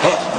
Huh?